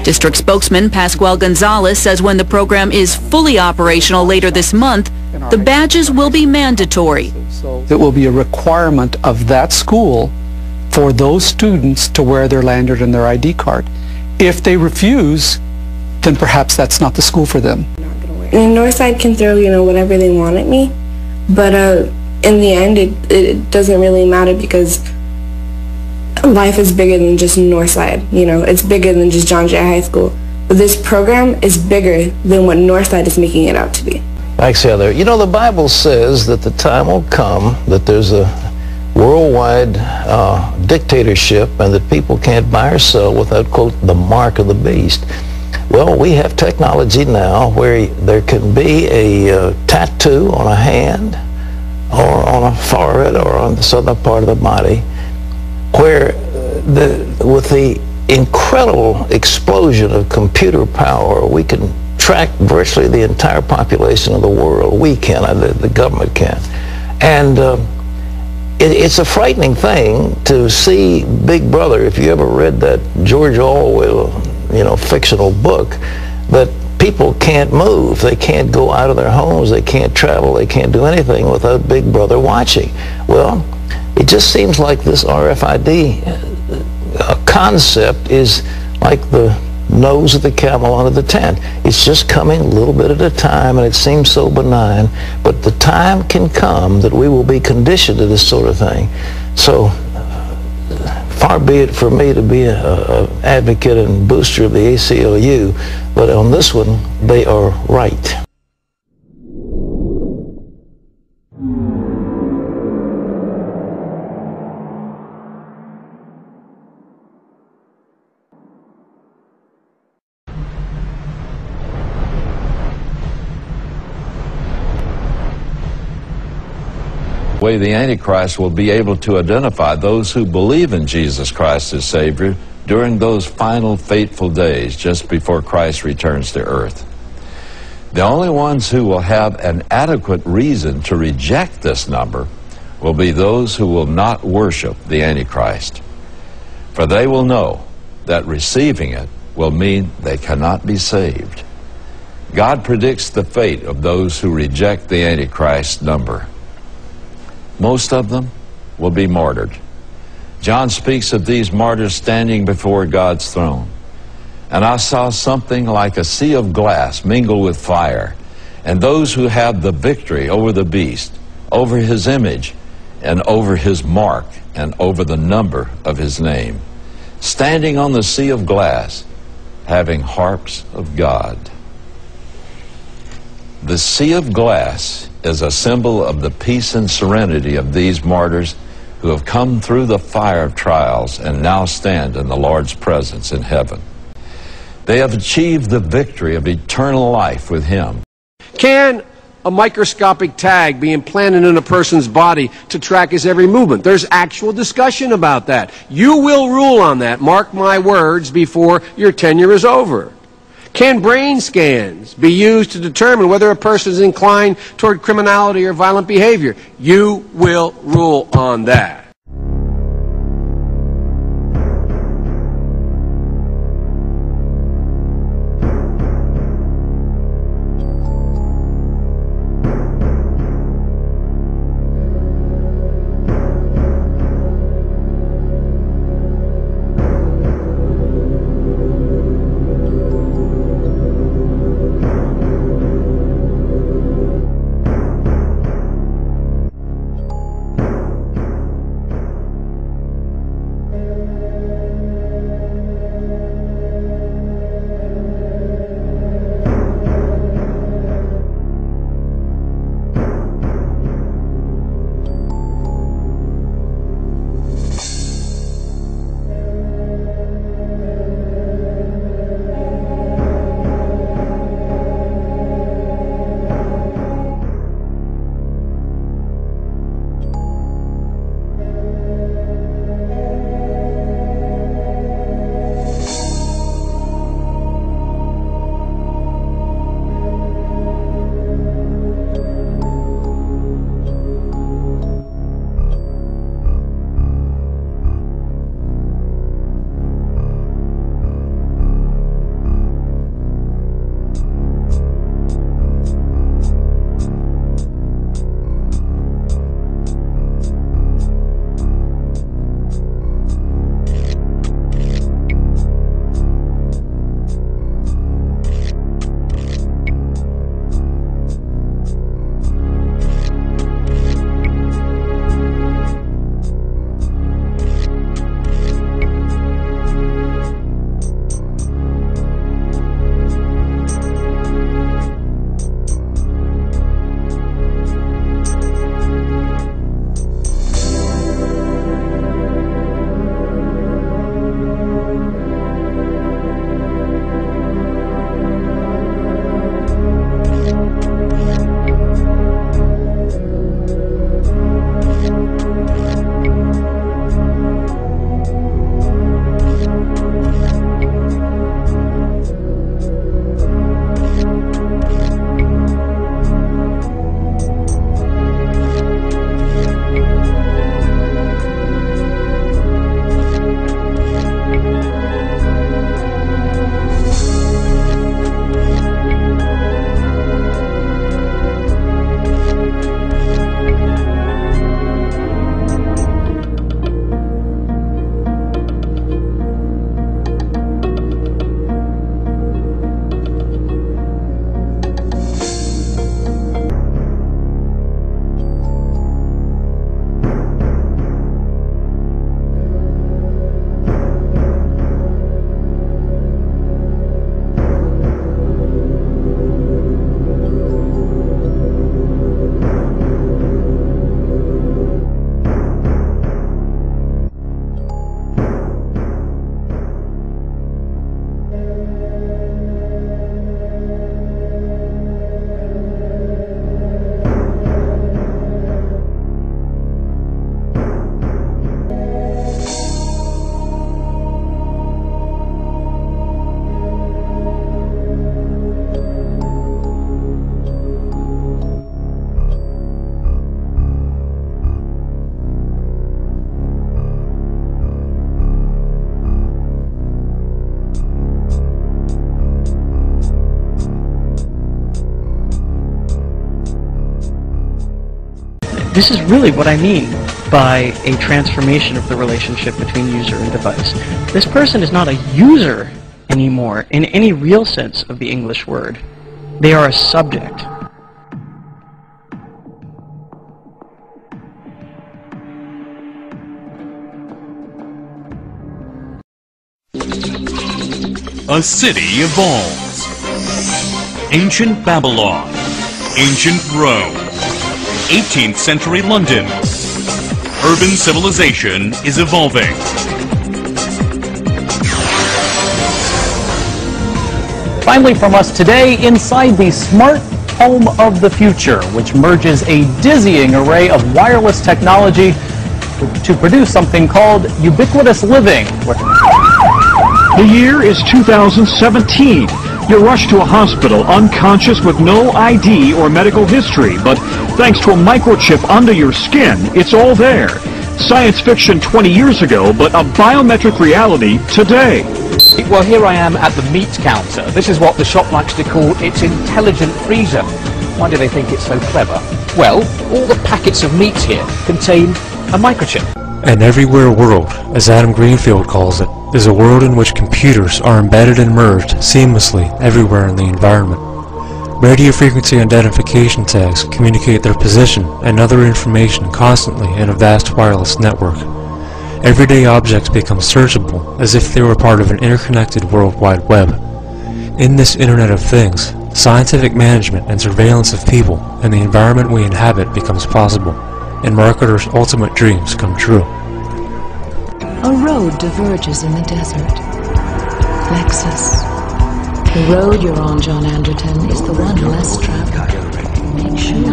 [SPEAKER 48] District spokesman Pascual Gonzalez says when the program is fully operational later this month, the badges will be mandatory.
[SPEAKER 54] It will be a requirement of that school for those students to wear their lanyard and their ID card. If they refuse, then perhaps that's not the school for them.
[SPEAKER 49] And Northside can throw, you know, whatever they want at me, but uh, in the end, it, it doesn't really matter because life is bigger than just Northside. You know, it's bigger than just John Jay High School. But this program is bigger than what Northside is making it out to be.
[SPEAKER 47] Thanks, Heather. You know, the Bible says that the time will come that there's a worldwide uh, dictatorship and that people can't buy or sell without, quote, the mark of the beast. Well, we have technology now where there can be a uh, tattoo on a hand or on a forehead or on the southern part of the body where the, with the incredible explosion of computer power, we can track virtually the entire population of the world. We can, the, the government can. And uh, it, it's a frightening thing to see Big Brother, if you ever read that George Orwell, you know, fictional book, that people can't move. They can't go out of their homes. They can't travel. They can't do anything without Big Brother watching. Well, it just seems like this RFID uh, concept is like the nose of the camel under the tent. It's just coming a little bit at a time, and it seems so benign. But the time can come that we will be conditioned to this sort of thing. So, far be it for me to be an advocate and booster of the ACLU, but on this one, they are right.
[SPEAKER 55] Way the Antichrist will be able to identify those who believe in Jesus Christ as Savior during those final fateful days just before Christ returns to earth. The only ones who will have an adequate reason to reject this number will be those who will not worship the Antichrist. For they will know that receiving it will mean they cannot be saved. God predicts the fate of those who reject the Antichrist number. Most of them will be martyred. John speaks of these martyrs standing before God's throne. And I saw something like a sea of glass mingle with fire, and those who have the victory over the beast, over his image, and over his mark, and over the number of his name, standing on the sea of glass, having harps of God. The sea of glass is a symbol of the peace and serenity of these martyrs who have come through the fire of trials and now stand in the Lord's presence in heaven. They have achieved the victory of eternal life with Him.
[SPEAKER 8] Can a microscopic tag be implanted in a person's body to track his every movement? There's actual discussion about that. You will rule on that, mark my words, before your tenure is over. Can brain scans be used to determine whether a person is inclined toward criminality or violent behavior? You will rule on that.
[SPEAKER 56] This is really what I mean by a transformation of the relationship between user and device. This person is not a user anymore in any real sense of the English word. They are a subject.
[SPEAKER 27] A city evolves. Ancient Babylon. Ancient Rome. 18th century London. Urban civilization is evolving.
[SPEAKER 57] Finally from us today, inside the smart home of the future, which merges a dizzying array of wireless technology to produce something called ubiquitous living.
[SPEAKER 44] The year is 2017. You're rushed to a hospital unconscious with no ID or medical history, but thanks to a microchip under your skin, it's all there. Science fiction 20 years ago, but a biometric reality today.
[SPEAKER 58] Well, here I am at the meat counter. This is what the shop likes to call its intelligent freezer. Why do they think it's so clever? Well, all the packets of meat here contain a microchip.
[SPEAKER 59] An everywhere world, as Adam Greenfield calls it, is a world in which computers are embedded and merged seamlessly everywhere in the environment. Radio frequency identification tags communicate their position and other information constantly in a vast wireless network. Everyday objects become searchable as if they were part of an interconnected World Wide Web. In this Internet of Things, scientific management and surveillance of people and the environment we inhabit becomes possible, and marketers' ultimate dreams come true.
[SPEAKER 60] A road diverges in the desert. Lexus. The road you're on, John Anderton, is the one less traveled. Make sure you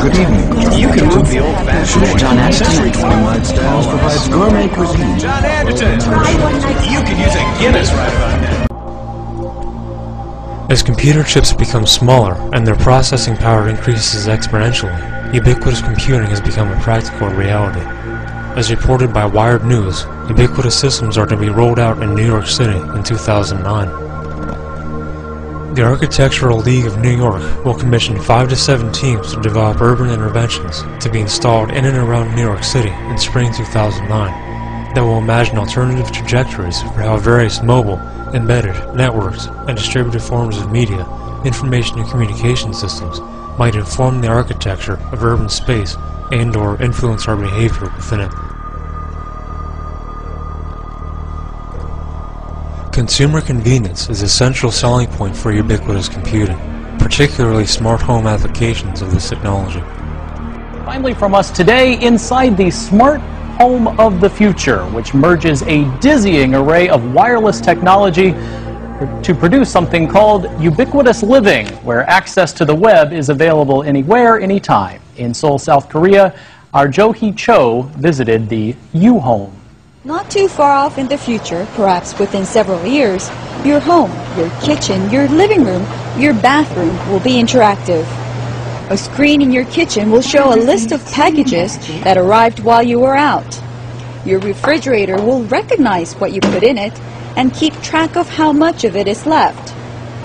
[SPEAKER 61] Good evening. You can move the old fashioned John Anderton. Twilight Styles provides gourmet cuisine. John Anderton. You can use a Guinness right about now.
[SPEAKER 59] As computer chips become smaller and their processing power increases exponentially, ubiquitous computing has become a practical reality. As reported by Wired News, ubiquitous systems are to be rolled out in New York City in 2009. The Architectural League of New York will commission five to seven teams to develop urban interventions to be installed in and around New York City in spring 2009 that will imagine alternative trajectories for how various mobile, embedded, networks, and distributed forms of media, information and communication systems might inform the architecture of urban space and or influence our behavior within it. Consumer convenience is a central selling point for ubiquitous computing, particularly smart home applications of this technology.
[SPEAKER 57] Finally from us today, inside the smart home of the future, which merges a dizzying array of wireless technology to produce something called ubiquitous living, where access to the web is available anywhere, anytime. In Seoul, South Korea, our Jo Hee Cho visited the U-Home.
[SPEAKER 62] Not too far off in the future, perhaps within several years, your home, your kitchen, your living room, your bathroom will be interactive. A screen in your kitchen will show a list of packages that arrived while you were out. Your refrigerator will recognize what you put in it and keep track of how much of it is left.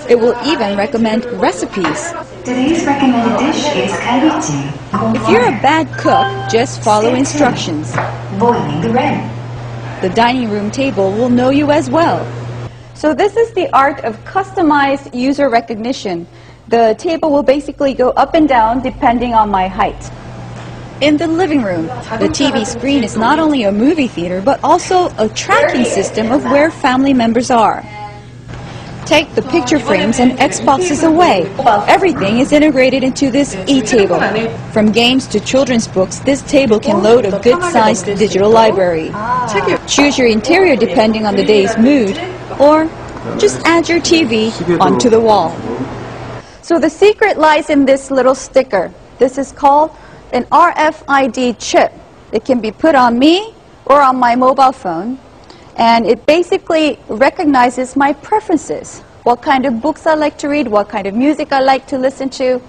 [SPEAKER 62] It will even recommend recipes.
[SPEAKER 63] Today's recommended dish is karite.
[SPEAKER 62] If you're a bad cook, just follow instructions.
[SPEAKER 63] Boiling the red.
[SPEAKER 62] The dining room table will know you as well. So this is the art of customized user recognition. The table will basically go up and down depending on my height. In the living room, the TV screen is not only a movie theater, but also a tracking system of where family members are. Take the picture frames and Xboxes away. Everything is integrated into this e-table. From games to children's books, this table can load a good-sized digital library. Choose your interior depending on the day's mood, or just add your TV onto the wall. So the secret lies in this little sticker. This is called an RFID chip. It can be put on me or on my mobile phone and it basically recognizes my preferences. What kind of books I like to read, what kind of music I like to listen to,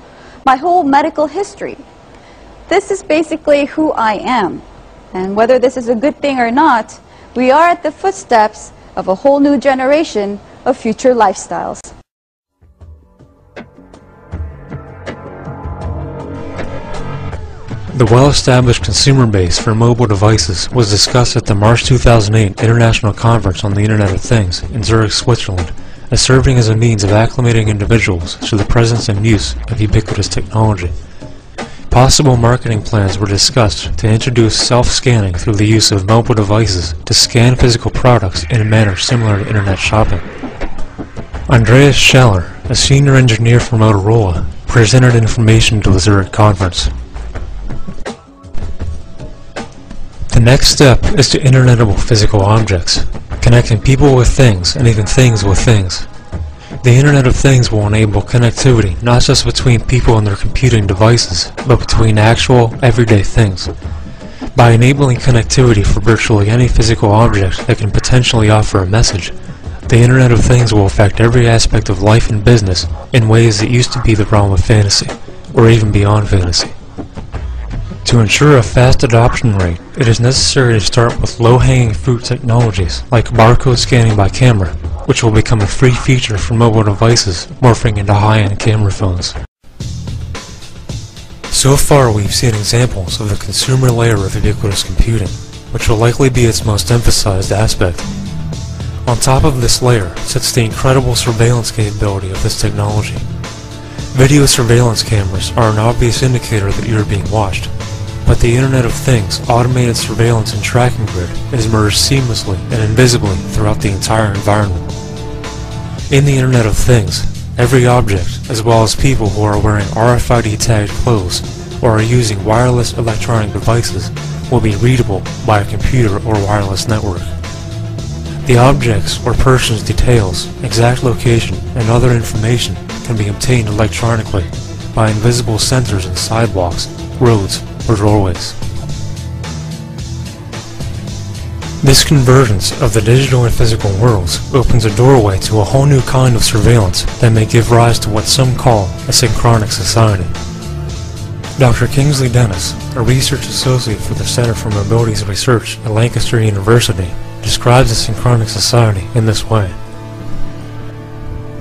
[SPEAKER 62] my whole medical history. This is basically who I am. And whether this is a good thing or not, we are at the footsteps of a whole new generation of future lifestyles.
[SPEAKER 59] The well-established consumer base for mobile devices was discussed at the March 2008 International Conference on the Internet of Things in Zurich, Switzerland, as serving as a means of acclimating individuals to the presence and use of ubiquitous technology. Possible marketing plans were discussed to introduce self-scanning through the use of mobile devices to scan physical products in a manner similar to internet shopping. Andreas Schaller, a senior engineer for Motorola, presented information to the Zurich conference. The next step is to internetable physical objects, connecting people with things and even things with things. The Internet of Things will enable connectivity not just between people and their computing devices, but between actual, everyday things. By enabling connectivity for virtually any physical object that can potentially offer a message, the Internet of Things will affect every aspect of life and business in ways that used to be the realm of fantasy, or even beyond fantasy. To ensure a fast adoption rate, it is necessary to start with low-hanging fruit technologies like barcode scanning by camera, which will become a free feature for mobile devices morphing into high-end camera phones. So far we've seen examples of the consumer layer of ubiquitous computing, which will likely be its most emphasized aspect. On top of this layer sits the incredible surveillance capability of this technology. Video surveillance cameras are an obvious indicator that you are being watched, but the Internet of Things automated surveillance and tracking grid is merged seamlessly and invisibly throughout the entire environment. In the Internet of Things, every object, as well as people who are wearing RFID tagged clothes or are using wireless electronic devices, will be readable by a computer or wireless network. The objects or person's details, exact location, and other information can be obtained electronically by invisible sensors in sidewalks, roads, or doorways. This convergence of the digital and physical worlds opens a doorway to a whole new kind of surveillance that may give rise to what some call a synchronic society. Dr. Kingsley Dennis, a research associate for the Center for Mobilities Research at Lancaster University, describes a synchronic society in this way.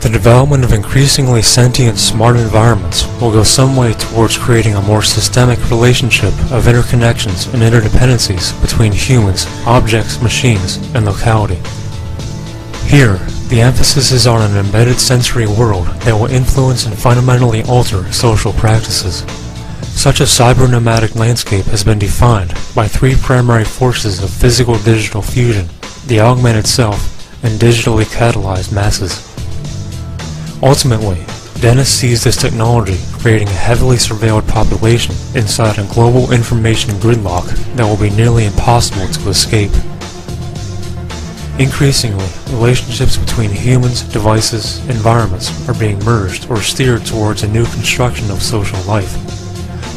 [SPEAKER 59] The development of increasingly sentient smart environments will go some way towards creating a more systemic relationship of interconnections and interdependencies between humans, objects, machines, and locality. Here, the emphasis is on an embedded sensory world that will influence and fundamentally alter social practices. Such a cyber-nomadic landscape has been defined by three primary forces of physical-digital fusion, the augmented self, and digitally catalyzed masses. Ultimately, Dennis sees this technology creating a heavily surveilled population inside a global information gridlock that will be nearly impossible to escape. Increasingly, relationships between humans, devices, environments are being merged or steered towards a new construction of social life,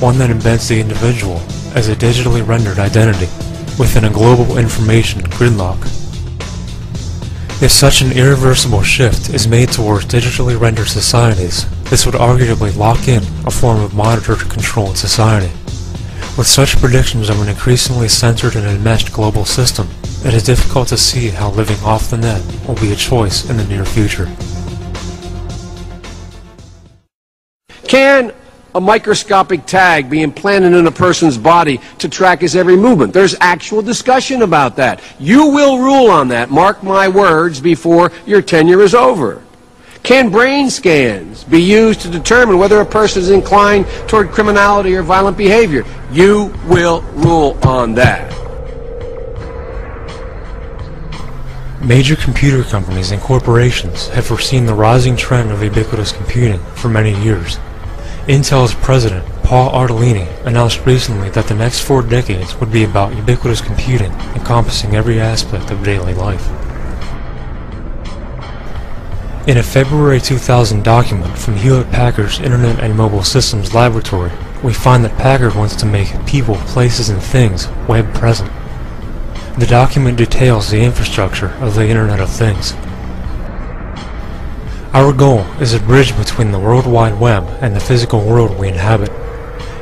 [SPEAKER 59] one that embeds the individual as a digitally rendered identity within a global information gridlock. If such an irreversible shift is made towards digitally rendered societies, this would arguably lock in a form of monitored controlled society. With such predictions of an increasingly centered and enmeshed global system, it is difficult to see how living off the net will be a choice in the near future.
[SPEAKER 8] Can a microscopic tag be implanted in a person's body to track his every movement. There's actual discussion about that. You will rule on that, mark my words, before your tenure is over. Can brain scans be used to determine whether a person is inclined toward criminality or violent behavior? You will rule on that.
[SPEAKER 59] Major computer companies and corporations have foreseen the rising trend of ubiquitous computing for many years. Intel's president, Paul Otellini, announced recently that the next four decades would be about ubiquitous computing encompassing every aspect of daily life. In a February 2000 document from Hewlett-Packard's Internet and Mobile Systems Laboratory, we find that Packard wants to make people, places, and things web present. The document details the infrastructure of the Internet of Things. Our goal is a bridge between the World Wide Web and the physical world we inhabit.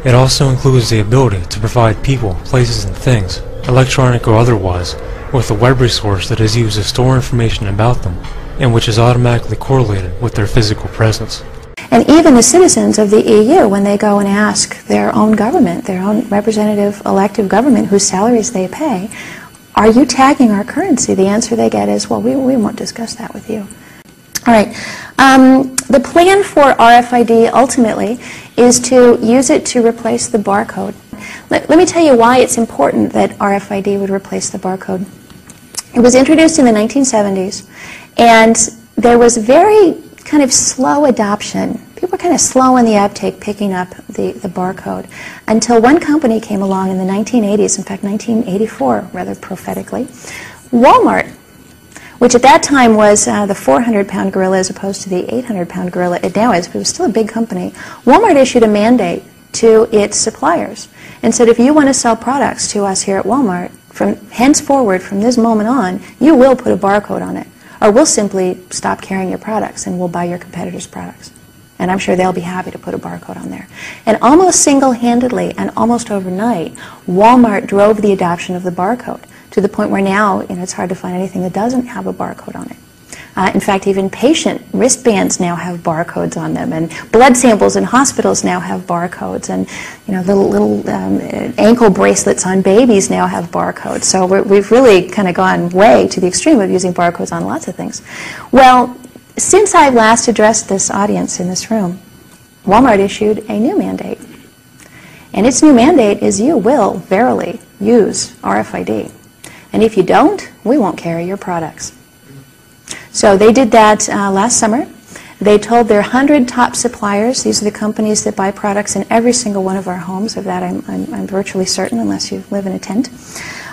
[SPEAKER 59] It also includes the ability to provide people, places, and things, electronic or otherwise, with a web resource that is used to store information about them, and which is automatically correlated with their physical presence.
[SPEAKER 5] And even the citizens of the EU, when they go and ask their own government, their own representative elective government whose salaries they pay, are you tagging our currency? The answer they get is, well, we, we won't discuss that with you. All right. Um, the plan for RFID ultimately is to use it to replace the barcode. Let, let me tell you why it's important that RFID would replace the barcode. It was introduced in the 1970s, and there was very kind of slow adoption. People were kind of slow in the uptake picking up the, the barcode until one company came along in the 1980s, in fact 1984 rather prophetically, Walmart which at that time was uh, the 400-pound gorilla as opposed to the 800-pound gorilla it now is, but it was still a big company. Walmart issued a mandate to its suppliers and said, if you want to sell products to us here at Walmart, from henceforward, from this moment on, you will put a barcode on it, or we'll simply stop carrying your products and we'll buy your competitors' products. And I'm sure they'll be happy to put a barcode on there. And almost single-handedly and almost overnight, Walmart drove the adoption of the barcode to the point where now you know, it's hard to find anything that doesn't have a barcode on it. Uh, in fact, even patient wristbands now have barcodes on them, and blood samples in hospitals now have barcodes, and you know little little um, ankle bracelets on babies now have barcodes. So we have really kind of gone way to the extreme of using barcodes on lots of things. Well, since I last addressed this audience in this room, Walmart issued a new mandate, and its new mandate is you will verily use RFID, and if you don't, we won't carry your products. So they did that uh, last summer. They told their 100 top suppliers, these are the companies that buy products in every single one of our homes, of that I'm, I'm, I'm virtually certain unless you live in a tent.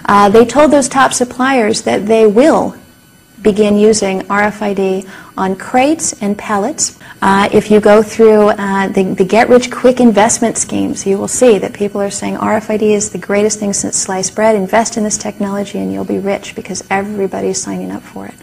[SPEAKER 5] Uh, they told those top suppliers that they will begin using RFID on crates and pallets. Uh, if you go through uh, the, the get-rich-quick investment schemes, you will see that people are saying RFID is the greatest thing since sliced bread. Invest in this technology and you'll be rich because everybody's signing up for it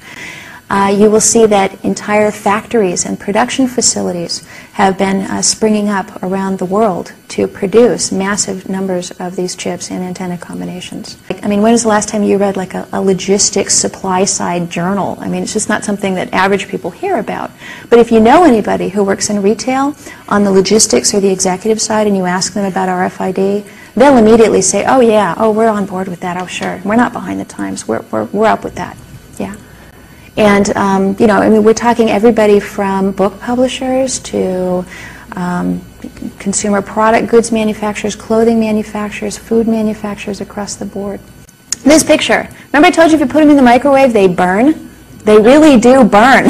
[SPEAKER 5] uh, you will see that entire factories and production facilities have been uh, springing up around the world to produce massive numbers of these chips and antenna combinations. I mean, when was the last time you read like a, a logistics supply side journal? I mean, it's just not something that average people hear about. But if you know anybody who works in retail on the logistics or the executive side and you ask them about RFID, they'll immediately say, oh yeah, oh we're on board with that, oh sure, we're not behind the times, we're, we're, we're up with that. And, um, you know, I mean, we're talking everybody from book publishers to um, consumer product goods manufacturers, clothing manufacturers, food manufacturers across the board. This picture, remember I told you if you put them in the microwave, they burn? They really do burn.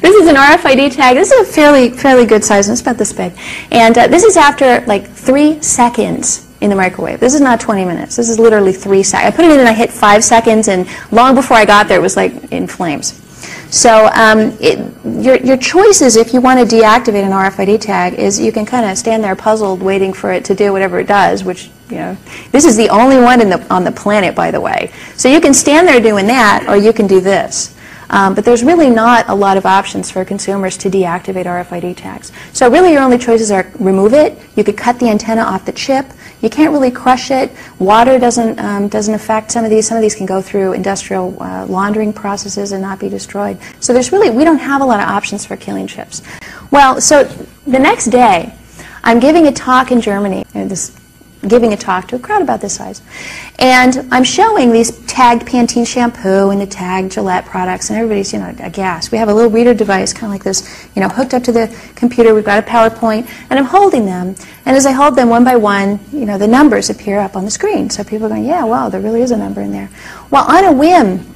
[SPEAKER 5] this is an RFID tag. This is a fairly, fairly good size, it's about this big. And uh, this is after like three seconds in the microwave. This is not 20 minutes. This is literally three seconds. I put it in and I hit five seconds, and long before I got there, it was like in flames. So um, it, your, your choices, if you want to deactivate an RFID tag, is you can kind of stand there puzzled waiting for it to do whatever it does, which, you know, this is the only one in the, on the planet, by the way. So you can stand there doing that, or you can do this. Um, but there's really not a lot of options for consumers to deactivate RFID tags. So really your only choices are remove it, you could cut the antenna off the chip, you can't really crush it, water doesn't, um, doesn't affect some of these, some of these can go through industrial uh, laundering processes and not be destroyed. So there's really, we don't have a lot of options for killing chips. Well, so the next day, I'm giving a talk in Germany, this giving a talk to a crowd about this size. And I'm showing these tagged Pantene shampoo and the tagged Gillette products, and everybody's, you know, aghast. We have a little reader device, kind of like this, you know, hooked up to the computer. We've got a PowerPoint, and I'm holding them. And as I hold them one by one, you know, the numbers appear up on the screen. So people are going, yeah, wow, there really is a number in there. Well, on a whim,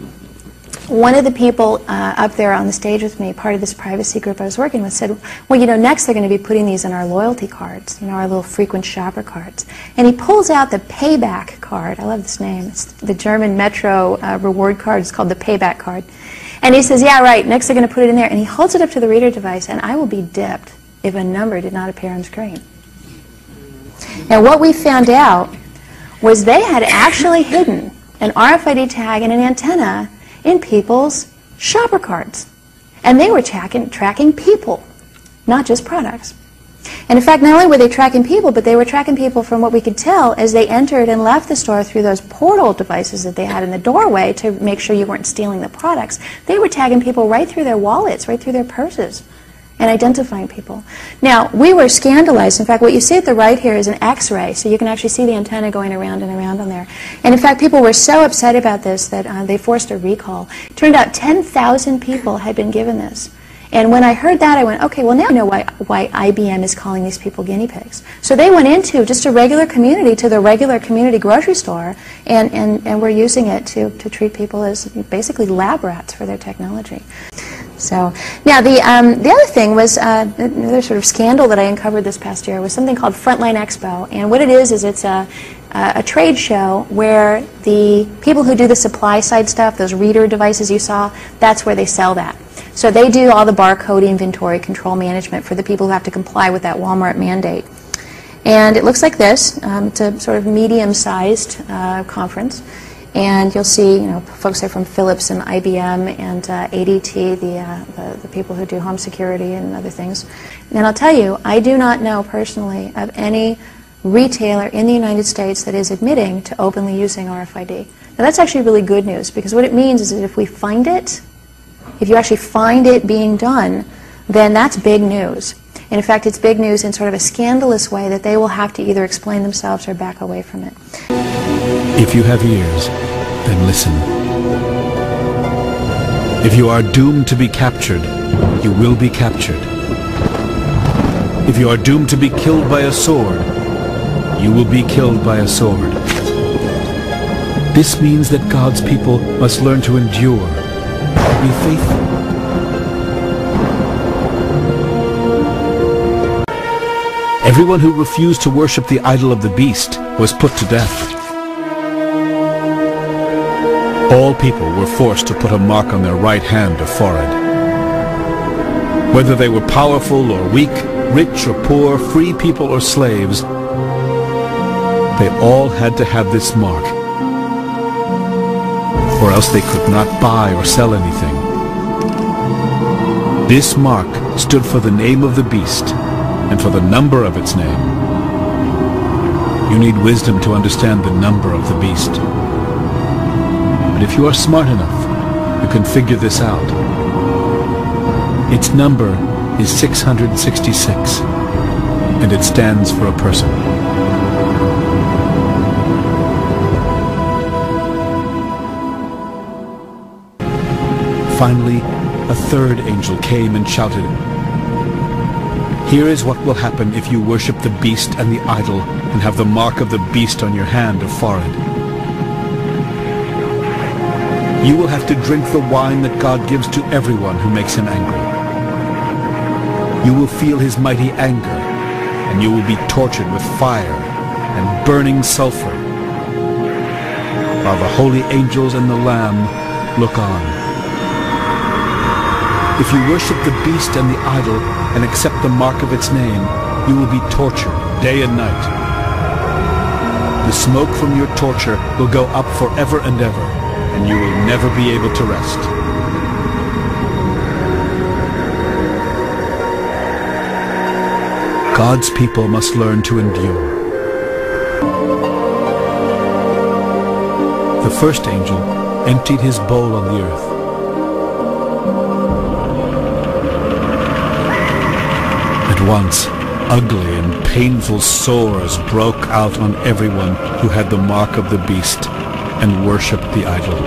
[SPEAKER 5] one of the people uh, up there on the stage with me, part of this privacy group I was working with, said, well, you know, next they're going to be putting these in our loyalty cards, you know, our little frequent shopper cards. And he pulls out the payback card. I love this name. It's the German Metro uh, reward card. It's called the payback card. And he says, yeah, right, next they're going to put it in there. And he holds it up to the reader device, and I will be dipped if a number did not appear on screen. Now, what we found out was they had actually hidden an RFID tag and an antenna in people's shopper cards. And they were tracking, tracking people, not just products. And in fact, not only were they tracking people, but they were tracking people from what we could tell as they entered and left the store through those portal devices that they had in the doorway to make sure you weren't stealing the products. They were tagging people right through their wallets, right through their purses. And identifying people. Now, we were scandalized. In fact, what you see at the right here is an X-ray, so you can actually see the antenna going around and around on there. And in fact, people were so upset about this that uh, they forced a recall. It turned out 10,000 people had been given this. And when I heard that, I went, okay, well, now I know why, why IBM is calling these people guinea pigs. So they went into just a regular community, to the regular community grocery store, and, and, and were using it to, to treat people as basically lab rats for their technology. So now the, um, the other thing was, uh, another sort of scandal that I uncovered this past year was something called Frontline Expo. And what it is, is it's a, a trade show where the people who do the supply side stuff, those reader devices you saw, that's where they sell that. So they do all the barcode inventory control management for the people who have to comply with that Walmart mandate. And it looks like this. Um, it's a sort of medium-sized uh, conference. And you'll see, you know, folks there from Philips and IBM and uh, ADT, the, uh, the, the, people who do home security and other things. And I'll tell you, I do not know personally of any retailer in the United States that is admitting to openly using RFID. Now that's actually really good news because what it means is that if we find it, if you actually find it being done, then that's big news. And in fact, it's big news in sort of a scandalous way that they will have to either explain themselves or back away from it.
[SPEAKER 12] If you have ears, then listen. If you are doomed to be captured, you will be captured. If you are doomed to be killed by a sword, you will be killed by a sword. This means that God's people must learn to endure, be faithful. Everyone who refused to worship the idol of the beast was put to death. All people were forced to put a mark on their right hand or forehead. Whether they were powerful or weak, rich or poor, free people or slaves, they all had to have this mark, or else they could not buy or sell anything. This mark stood for the name of the beast and for the number of its name. You need wisdom to understand the number of the beast. But if you are smart enough, you can figure this out. Its number is 666, and it stands for a person. Finally, a third angel came and shouted, Here is what will happen if you worship the beast and the idol and have the mark of the beast on your hand or forehead. You will have to drink the wine that God gives to everyone who makes him angry. You will feel his mighty anger, and you will be tortured with fire and burning sulfur, while the holy angels and the Lamb look on. If you worship the beast and the idol and accept the mark of its name, you will be tortured day and night. The smoke from your torture will go up forever and ever, and you will never be able to rest. God's people must learn to endure. The first angel emptied his bowl on the earth. At once, ugly and painful sores broke out on everyone who had the mark of the beast and worshipped the idol.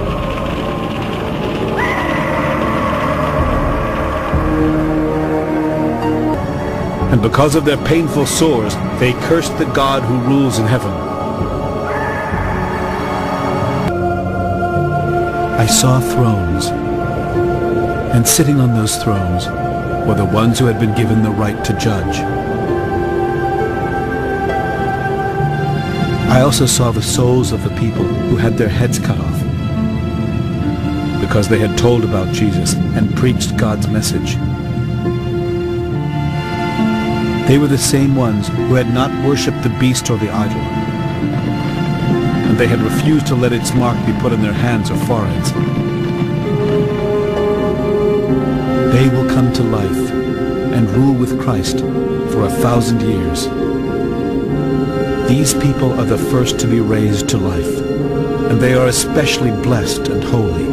[SPEAKER 12] And because of their painful sores, they cursed the God who rules in heaven. I saw thrones, and sitting on those thrones were the ones who had been given the right to judge. I also saw the souls of the people who had their heads cut off because they had told about Jesus and preached God's message. They were the same ones who had not worshipped the beast or the idol, and they had refused to let its mark be put on their hands or foreheads. They will come to life and rule with Christ for a thousand years. These people are the first to be raised to life, and they are especially blessed and holy.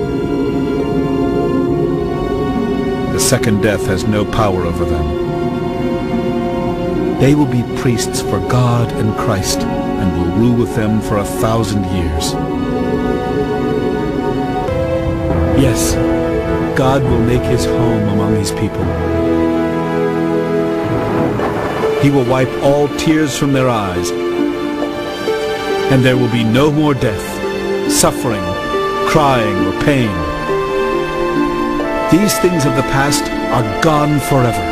[SPEAKER 12] The second death has no power over them. They will be priests for God and Christ and will rule with them for a thousand years. Yes, God will make his home among his people. He will wipe all tears from their eyes, and there will be no more death, suffering, crying, or pain. These things of the past are gone forever.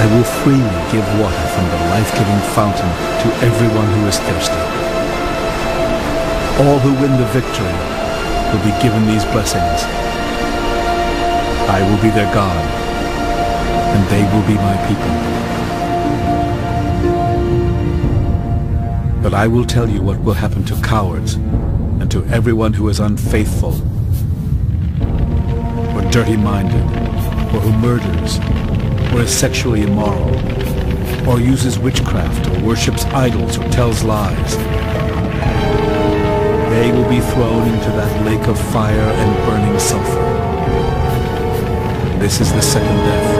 [SPEAKER 12] I will freely give water from the life-giving fountain to everyone who is thirsty. All who win the victory will be given these blessings. I will be their God, and they will be my people. But I will tell you what will happen to cowards and to everyone who is unfaithful, or dirty-minded, or who murders, or is sexually immoral, or uses witchcraft, or worships idols, or tells lies. They will be thrown into that lake of fire and burning sulfur. This is the second death.